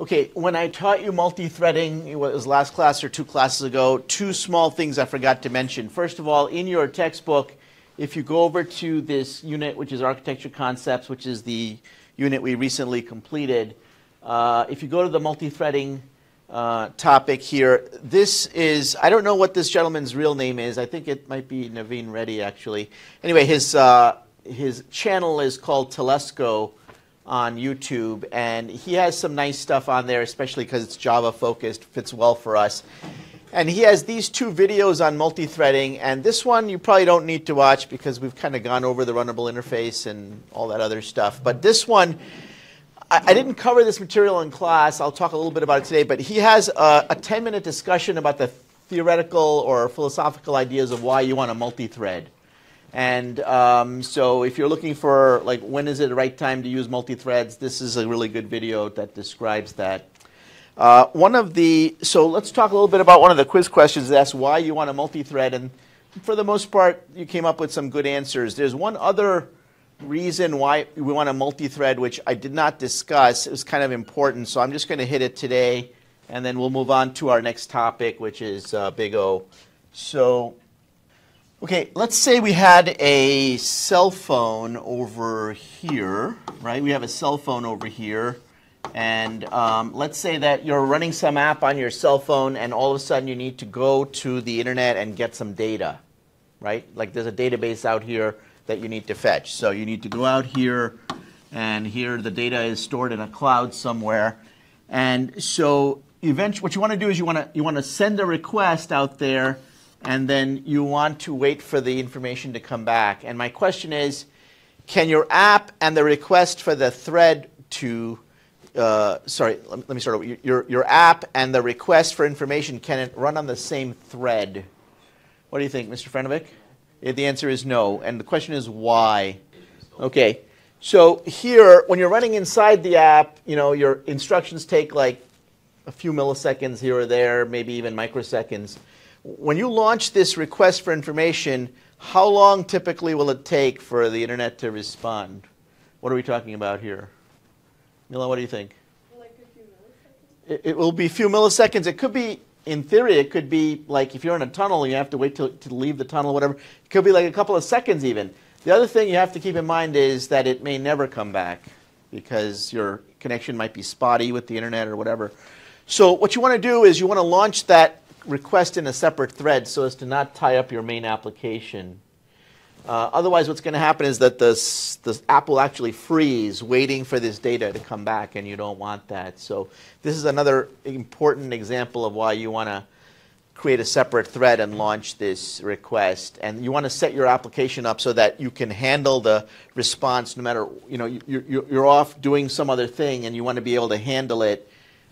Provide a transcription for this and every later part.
Okay, when I taught you multi-threading, it was last class or two classes ago, two small things I forgot to mention. First of all, in your textbook, if you go over to this unit, which is Architecture Concepts, which is the unit we recently completed, uh, if you go to the multi-threading uh, topic here, this is, I don't know what this gentleman's real name is. I think it might be Navin Reddy, actually. Anyway, his, uh, his channel is called Telusko on YouTube, and he has some nice stuff on there, especially because it's Java focused, fits well for us. And he has these two videos on multi-threading, and this one you probably don't need to watch because we've kind of gone over the runnable interface and all that other stuff. But this one, I, I didn't cover this material in class. I'll talk a little bit about it today, but he has a, a 10-minute discussion about the theoretical or philosophical ideas of why you want to multi-thread. And um, so if you're looking for like when is it the right time to use multi-threads, this is a really good video that describes that. Uh, one of the, so let's talk a little bit about one of the quiz questions that asks why you want a multi-thread. And for the most part, you came up with some good answers. There's one other reason why we want a multi-thread, which I did not discuss. It was kind of important, so I'm just going to hit it today, and then we'll move on to our next topic, which is uh, Big O. So Okay, let's say we had a cell phone over here, right? We have a cell phone over here. And um, let's say that you're running some app on your cell phone and all of a sudden you need to go to the internet and get some data, right? Like there's a database out here that you need to fetch. So you need to go out here and here the data is stored in a cloud somewhere. And so eventually what you want to do is you want to, you want to send a request out there and then you want to wait for the information to come back. And my question is, can your app and the request for the thread to, uh, sorry, let, me start over. Your, your app and the request for information, can it run on the same thread? What do you think, Mr. Frenovic? The answer is no. And the question is why? Okay. So here, when you're running inside the app, you know, your instructions take like a few milliseconds here or there, maybe even microseconds. When you launch this request for information, how long typically will it take for the internet to respond? What are we talking about here? Mila, what do you think? Like a few? It, it will be a few milliseconds. It could be, in theory, it could be like if you're in a tunnel and you have to wait to, to leave the tunnel, or whatever. It could be like a couple of seconds even. The other thing you have to keep in mind is that it may never come back because your connection might be spotty with the internet or whatever. So what you want to do is you want to launch that request in a separate thread so as to not tie up your main application. Uh, otherwise, what's going to happen is that this, this app will actually freeze waiting for this data to come back, and you don't want that. So this is another important example of why you want to create a separate thread and launch this request. And you want to set your application up so that you can handle the response no matter, you know, you're, you're off doing some other thing, and you want to be able to handle it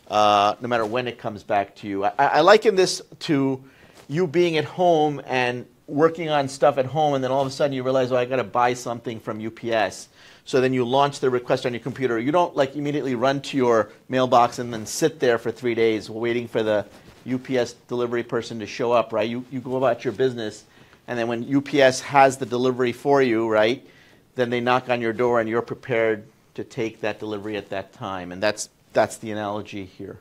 uh, no matter when it comes back to you. I, I liken this to you being at home and working on stuff at home, and then all of a sudden you realize, oh, I got to buy something from UPS. So then you launch the request on your computer. You don't like immediately run to your mailbox and then sit there for three days waiting for the UPS delivery person to show up, right? You, you go about your business, and then when UPS has the delivery for you, right, then they knock on your door and you're prepared to take that delivery at that time. And that's that's the analogy here.